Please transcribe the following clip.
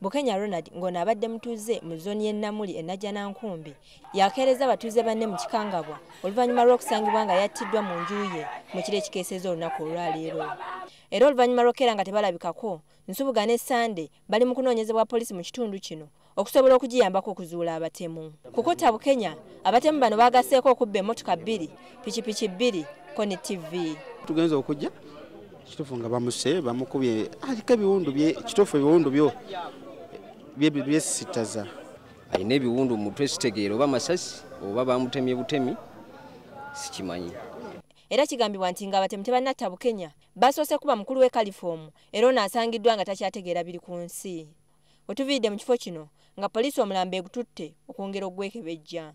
bukenya ronald ng'ono abadde mutuuze mu zooni y'e namuli e najjanankumbi yakeereza abatuuze banne mu kikangabwa oluvannyuma lw'okusangibwa nga yattiddwa mu nju ye mu kiro ekikeeseza olunaku olwaleero. Era oluvannyuma lw'okeera nga tebalabikako nsubuga ne sande bali mu kunoonyezebwa poliisi mu kitundu kino okusobola okugiyambako okuzuula abatemu. Kukutta bukenya abatemu bano bagasseeko okubba emmotoka bbiri pikipiki bbiri ko ne tv tugenza okujja kituufu nga bamuse bamukubye aliko ebiwundu bye kituufu ebiwundu byo byesitaza. Alina ebiwundu mu mutwe sitegeera oba masasi oba bamutemye butemi sikimanyi. Era kigambibwa nti nga abatemu tebanatta bukenya basoose kuba mukulu w'e kalifoomu era ono asangiddwa nga takyategeera biri ku nsi. Wetuviiridde mu kifo kino nga poliisi omulambo egututte okwongera okugwekebejja